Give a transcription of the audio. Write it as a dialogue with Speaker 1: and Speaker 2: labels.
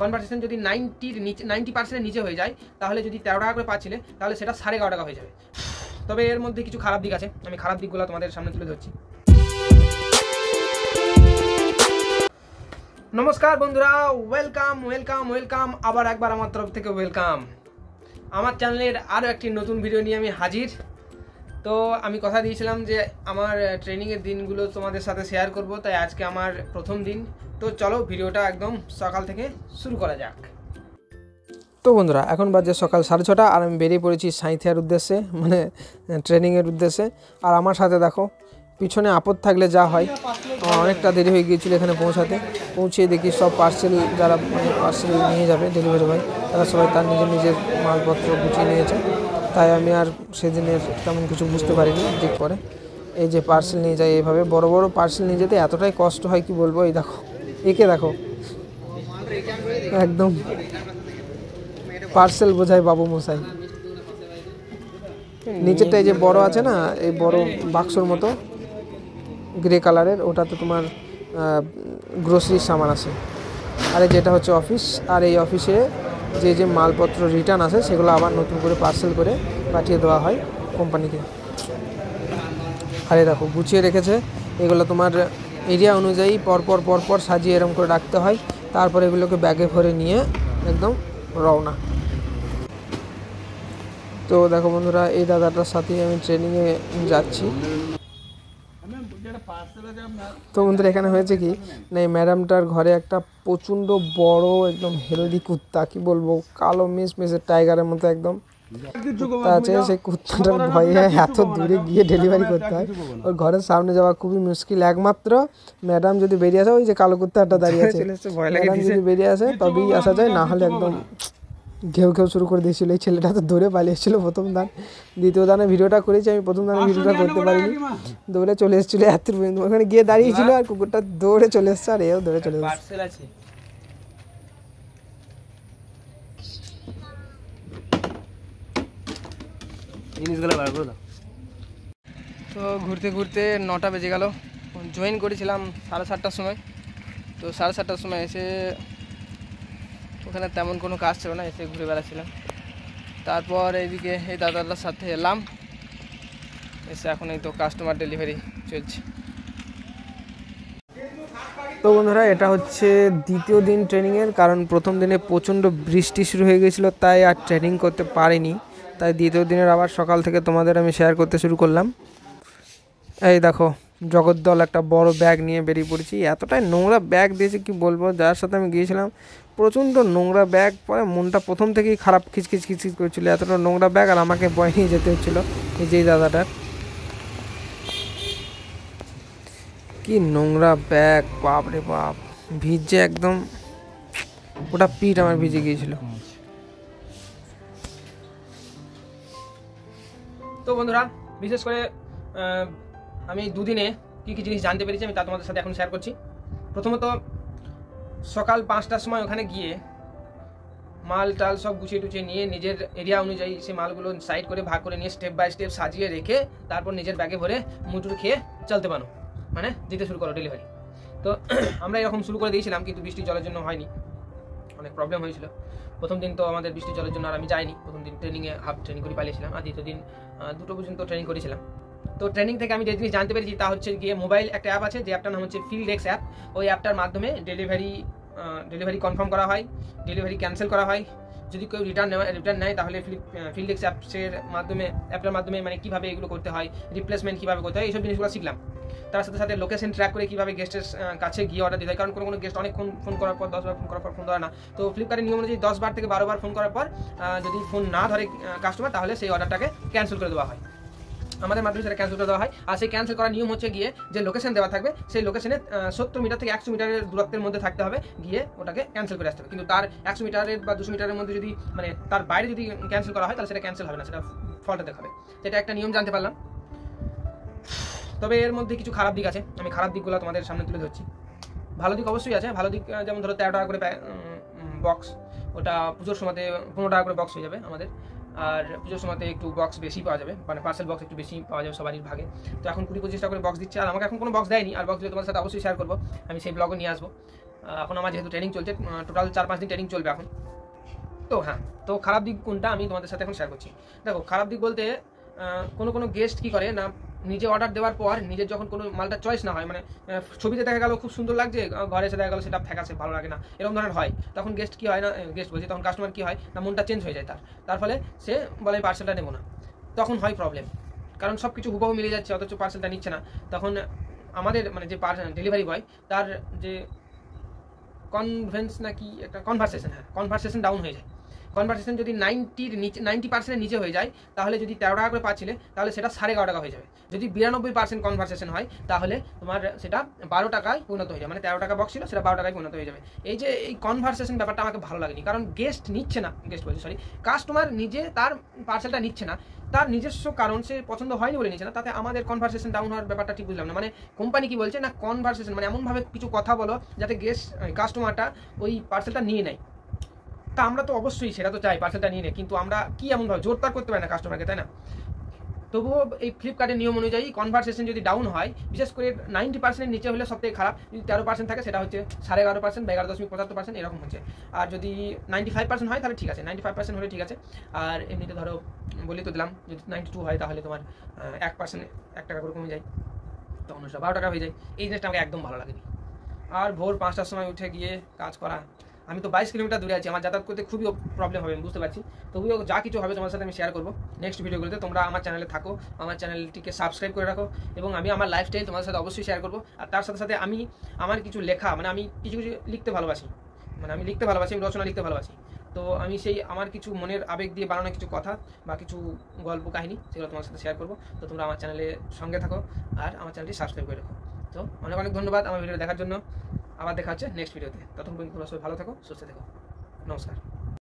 Speaker 1: Conversation যদি নাইনটির নিচে ninety পার্সেন্টের নিচে হয়ে যায়, তাহলে যদি তেরো টাকা করে পাচ্ছিলে, তাহলে সেটা সাড়ে এগারো টাকা হয়ে যাবে। তবে এর মধ্যে কিছু খারাপ দিক আছে, আমি খারাপ দিকগুলো তোমাদের সামনে তুলে ধরছি। নমস্কার বন্ধুরা ওয়েলকাম ওয়েলকাম ওয়েলকাম আবার একবার আমার তরফ থেকে ওয়েলকাম আমার চ্যানেলের আরও একটি নতুন ভিডিও নিয়ে আমি হাজির। তো আমি কথা দিয়েছিলাম যে আমার ট্রেনিংয়ের দিনগুলো তোমাদের সাথে শেয়ার করব, তাই আজকে আমার প্রথম দিন। তো চলো ভিডিওটা একদম সকাল থেকে শুরু করা যাক। তো বন্ধুরা, এখন বাজে সকাল সাড়ে ছটা, আর আমি বেরিয়ে পড়েছি সাঁইথিয়ার উদ্দেশ্যে মানে ট্রেনিংয়ের উদ্দেশ্যে। আর আমার সাথে দেখো, পিছনে আপদ থাকলে যা হয় অনেকটা দেরি হয়ে গিয়েছিল এখানে পৌঁছাতে। পৌঁছিয়ে দেখি সব পার্সেল যারা মানে পার্সেল নিয়ে যাবে ডেলিভারি বয় তারা সবাই তার নিজের নিজের মালপত্র গুছিয়ে নিয়েছে। তাই আমি আর সেদিনের তেমন কিছু বুঝতে পারিনি ঠিক পরে। এই যে পার্সেল নিয়ে যায় এইভাবে, বড় বড় পার্সেল নিয়ে যেতে এতটাই কষ্ট হয় কি বলব? এই দেখো, একে দেখো। একদম। পার্সেল বোঝায় বাবু মশাই। নিচেরটা এই যে বড় আছে না, এই বড় বাক্সর মতো গ্রে কালারের ওটাতে তোমার গ্রোসারির সামান আছে। আর যেটা হচ্ছে অফিস আর এই অফিসে যে যে মালপত্র রিটার্ন আসে সেগুলো আবার নতুন করে পার্সেল করে পাঠিয়ে দেওয়া হয় কোম্পানিকে আরে দেখো, গুছিয়ে রেখেছে। এগুলো তোমার এরিয়া অনুযায়ী পরপর পরপর সাজিয়ে এরকম করে রাখতে হয়। তারপর এগুলোকে ব্যাগে ভরে নিয়ে একদম রওনা। তো দেখো বন্ধুরা, এই দাদাটার সাথেই আমি ট্রেনিংয়ে যাচ্ছি। তো বন্ধুরা এখানে হয়েছে কি? না এই ম্যাডামটার ঘরে একটা প্রচণ্ড বড় একদম হেলদি কুত্তা কি বলব? কালো মিস মিসের টাইগারের মতো একদম। কুত্তা আছে সেই কুত্তাটার ভয়ে এত দূরে গিয়ে ডেলিভারি করতে হয়। ওর ঘরের সামনে যাওয়া খুবই মুশকিল। একমাত্র ম্যাডাম যদি বেরিয়ে আসে ওই যে কালো কুত্তাটা দাঁড়িয়ে আছে। ম্যাডাম যদি বেরিয়ে আসে তবেই আসা যায় না হলে একদম ঘেউ ঘেউ শুরু করে দিয়েছিল। এই ছেলেটা তো দৌড়ে পালিয়ে এসেছিল প্রথম দান। দ্বিতীয় দানে ভিডিওটা করেছি আমি প্রথম দানে ভিডিওটা করতে পারিনি। দৌড়ে চলে এসেছিল এত পর্যন্ত ওখানে গিয়ে দাঁড়িয়েছিল আর কুকুরটা দৌড়ে চলে এসছে আর এও দৌড়ে চলে এসছে।
Speaker 2: জিনিসগুলো বার করে দাও।
Speaker 1: তো ঘুরতে ঘুরতে নটা বেজে গেল। জয়েন করেছিলাম সাড়ে সাতটার সময়। তো সাড়ে সাতটার সময় এসে ওখানে তেমন কোনো কাজ ছিল না, এসে ঘুরে বেড়াচ্ছিলাম। তারপর এইদিকে এই দাদাটার সাথে এলাম। এসে এখন এই তো কাস্টমার ডেলিভারি চলছে। তো বন্ধুরা, এটা হচ্ছে দ্বিতীয় দিন ট্রেনিংয়ের কারণ প্রথম দিনে প্রচণ্ড বৃষ্টি শুরু হয়ে গেছিল তাই আর ট্রেনিং করতে পারিনি। তাই দ্বিতীয় দিনের আবার সকাল থেকে তোমাদের আমি শেয়ার করতে শুরু করলাম। এই দেখো জগদ্দল একটা বড় ব্যাগ নিয়ে বেরিয়ে পড়েছি। এতটাই নোংরা ব্যাগ দিয়েছে কি বলব? যার সাথে আমি গিয়েছিলাম, প্রচণ্ড নোংরা ব্যাগ পরে মনটা প্রথম থেকেই খারাপ খিচখিচ খিচখিচ করছিল। এতটা নোংরা ব্যাগ আর আমাকে বয় নিয়ে যেতে হচ্ছিল এই যেই দাদাটার কি নোংরা ব্যাগ বাপ রে বাপ। ভিজে একদম, ওটা পিঠ আমার ভিজে গিয়েছিল। তো বন্ধুরা, বিশেষ করে আমি দুদিনে কী কী জিনিস জানতে পেরেছি আমি তা তোমাদের সাথে এখন শেয়ার করছি। প্রথমত, সকাল পাঁচটার সময় ওখানে গিয়ে মাল টাল সব গুছিয়ে টুছিয়ে নিয়ে নিজের এরিয়া অনুযায়ী সেই মালগুলো সাইড করে ভাগ করে নিয়ে স্টেপ বাই স্টেপ সাজিয়ে রেখে তারপর নিজের ব্যাগে ভরে মুটুর খেয়ে চলতে পারো মানে দিতে শুরু করো ডেলিভারি তো আমরা এরকম শুরু করে দিয়েছিলাম কিন্তু বৃষ্টি জলের জন্য হয়নি। অনেক প্রবলেম হয়েছিল। প্রথম দিন তো আমাদের বৃষ্টি জলের জন্য আর আমি যাইনি। প্রথম দিন ট্রেনিংয়ে হাফ ট্রেনিং করে পালিয়েছিলাম। আর দ্বিতীয় দিন দুটো পর্যন্ত ট্রেনিং করেছিলাম। তো ট্রেনিং থেকে আমি যে জিনিস জানতে পেরেছি তা হচ্ছে গিয়ে মোবাইল একটা অ্যাপ আছে, যে অ্যাপটার নাম হচ্ছে ফিল্ড এক্স অ্যাপ ওই অ্যাপটার মাধ্যমে ডেলিভারি ডেলিভারি কনফার্ম করা হয় ডেলিভারি ক্যান্সেল করা হয়। যদি কেউ রিটার্ন নেওয়া রিটার্ন নেয়, তাহলে ফিল্ড এক্স অ্যাপসের মাধ্যমে অ্যাপটার মাধ্যমে মানে কীভাবে এগুলো করতে হয় রিপ্লেসমেন্ট কীভাবে করতে হয়, এইসব জিনিসগুলো শিখলাম। তার সাথে সাথে লোকেশন ট্র্যাক করে কীভাবে গেস্টের কাছে গিয়ে অর্ডার দিতে হয়। কারণ কোনো কোনো গেস্ট অনেকক্ষণ ফোন করার পর, দশবার ফোন করার পর ফোন ধরে না। তো ফ্লিপকার্টের নিয়ম অনুযায়ী দশ বার থেকে বারো বার ফোন করার পর যদি ফোন না ধরে কাস্টমার তাহলে সেই অর্ডারটাকে ক্যান্সেল করে দেওয়া হয়। আমাদের মাধ্যমে সেটা ক্যান্সেল করে দেওয়া হয়। আর সেই ক্যান্সেল করার নিয়ম হচ্ছে গিয়ে যে লোকেশন দেওয়া থাকবে, সেই লোকেশনে সত্তর মিটার থেকে একশো মিটারের দূরত্বের মধ্যে থাকতে হবে, গিয়ে ওটাকে ক্যান্সেল করে আসতে হবে। কিন্তু তার একশো মিটারের বা দুশো মিটারের মধ্যে যদি মানে তার বাইরে যদি ক্যান্সেল করা হয়, তাহলে সেটা ক্যান্সেল হবে না, সেটা ফল্টে দেখাবে সেটা একটা নিয়ম জানতে পারলাম। তবে এর মধ্যে কিছু খারাপ দিক আছে। আমি খারাপ দিকগুলো তোমাদের সামনে তুলে ধরছি। ভালো দিক অবশ্যই আছে। ভালো দিক যেমন ধরো তেরো টাকা করে বক্স ওটা পুজোর সময়তে পনেরো টাকা করে বক্স হয়ে যাবে আমাদের। আর পুজোর সময়তে একটু বক্স বেশি পাওয়া যাবে মানে পার্সেল বক্স একটু বেশি পাওয়া যাবে সবারই ভাগে। তো এখন কুড়ি পঁচিশটা করে বক্স দিচ্ছে, আর আমাকে এখন কোনো বক্স দেয়নি, আর বক্স দিয়ে তোমার সাথে অবশ্যই শেয়ার করব, আমি সেই ব্লগও নিয়ে আসব। এখন আমার যেহেতু ট্রেনিং চলছে টোটাল চার পাঁচ দিন ট্রেনিং চলবে এখন। তো হ্যাঁ তো খারাপ দিক কোনটা আমি তোমাদের সাথে এখন শেয়ার করছি। দেখো, খারাপ দিক বলতে কোনো কোনো গেস্ট কী করে না নিজে অর্ডার দেওয়ার পর নিজের যখন কোনো মালটা চয়েস না হয় মানে ছবিতে দেখা গেল খুব সুন্দর লাগছে ঘরে এসে দেখা গেল সেটা ফ্যাকাসে ভালো লাগে না, এরকম ধরনের হয়। তখন গেস্ট কি হয় না গেস্ট বলছি, তখন কাস্টমার কি হয়, না, মনটা চেঞ্জ হয়ে যায় তার। তার ফলে সে বলে পার্সেলটা নেব না। তখন হয় প্রবলেম কারণ সব কিছু হুবহু মিলে যাচ্ছে, অথচ পার্সেলটা নিচ্ছে না। তখন আমাদের মানে যে ডেলিভারি বয় তার যে কনভেন্স নাকি একটা কনভারসেশন হ্যাঁ কনভারসেশন ডাউন হয়ে যায়। কনভারসেশন যদি নাইনটির নিচে নাইনটি পার্সেন্টের নিচে হয়ে যায়, তাহলে যদি তেরো টাকা করে পাচ্ছিলে, তাহলে সেটা সাড়ে এগারো টাকা হয়ে যাবে। যদি বিরানব্বই পার্সেন্ট কনভারসেশন হয়, তাহলে তোমার সেটা বারো টাকায় পরিণত হয়ে যাবে। মানে তেরো টাকা বক্স ছিল, সেটা বারো টাকায় পরিণত হয়ে যাবে। এই যে, এই কনভারসেশন ব্যাপারটা আমাকে ভালো লাগেনি, কারণ গেস্ট নিচ্ছে না গেস্ট বলছি সরি কাস্টমার নিজে তার পার্সেলটা নিচ্ছে না, তার নিজস্ব কারণ সে পছন্দ হয়নি বলে নিচ্ছে না, তাতে আমাদের কনভারসেশন ডাউন হওয়ার ব্যাপারটা ঠিক বুঝলাম না। মানে কোম্পানি কি বলছে, না কনভারসেশন মানে এমনভাবে কিছু কথা বলো, যাতে গেস্ট কাস্টমারটা ওই পার্সেলটা নিয়ে নেয়। তা আমরা তো অবশ্যই সেটা তো চাই পার্সেলটা নিয়ে নেয় কিন্তু আমরা কি এমনভাবে জোর তার করতে পারি না কাস্টমারকে তাই না? তবুও এই ফ্লিপকার্টের নিয়ম অনুযায়ী কনভারসেশন যদি ডাউন হয়, বিশেষ করে নাইনটি পার্সেন্টের নিচে হলে সবথেকে খারাপ। যদি তেরো পার্সেন্ট থাকে, সেটা হচ্ছে সাড়ে এগারো পার্সেন্ট বা এগারো দশমিক পঁচাত্তর পার্সেন্ট এরকম হচ্ছে। আর যদি নাইনটি ফাইভ পার্সেন্ট হয়, তাহলে ঠিক আছে নাইনটি ফাইভ পার্সেন্ট হলে ঠিক আছে। আর এমনিতে ধরো বলি তো দিলাম, যদি নাইনটি টু হয়, তাহলে তোমার এক পার্সেন্ট এক টাকা করে কমে যায়। তখন ওটা বারো টাকা হয়ে যায়। এই জিনিসটা আমাকে একদম ভালো লাগেনি। আর ভোর পাঁচটার সময় উঠে গিয়ে কাজ করা আমি তো বাইশ কিলোমিটার দূরে আছি, আমার যাতায়াত করতে খুবই প্রবলেম হবে বুঝতে পারছি। তবুও যা কিছু হবে তোমার সাথে আমি শেয়ার করব। নেক্সট ভিডিওগুলোতে তোমরা আমার চ্যানেলে থাকো, আমার চ্যানেলটিকে সাবস্ক্রাইব করে রাখো এবং আমি আমার লাইফস্টাইল তোমাদের সাথে অবশ্যই শেয়ার করব। আর তার সাথে সাথে আমি আমার কিছু লেখা মানে আমি কিছু কিছু লিখতে ভালোবাসি। মানে আমি লিখতে ভালোবাসি, আমি রচনা লিখতে ভালোবাসি। তো আমি সেই আমার কিছু মনের আবেগ দিয়ে বানানো কিছু কথা বা কিছু গল্প, কাহিনী, সেগুলো তোমার সাথে শেয়ার করব। তো তোমরা আমার চ্যানেলে সঙ্গে থাকো আর আমার চ্যানেলটি সাবস্ক্রাইব করে রাখো। তো অনেক অনেক ধন্যবাদ আমার ভিডিও দেখার জন্য। আবার দেখা হচ্ছে নেক্সট ভিডিওতে ততক্ষণ পর্যন্ত সবাই ভালো থাকো সুস্থ থেকো। নমস্কার।